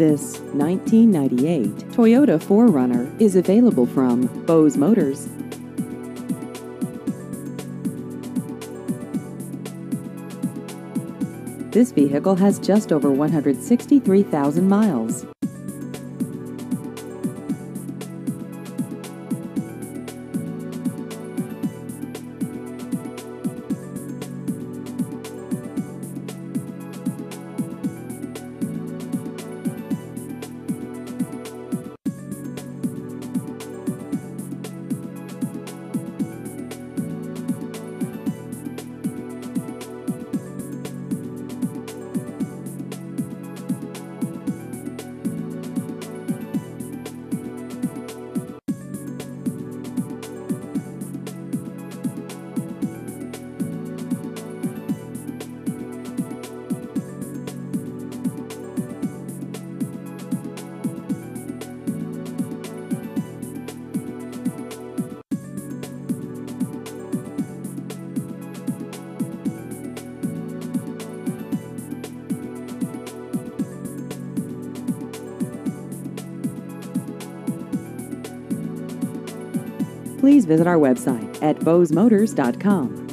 This 1998 Toyota 4Runner is available from Bose Motors. This vehicle has just over 163,000 miles. Please visit our website at bosemotors.com.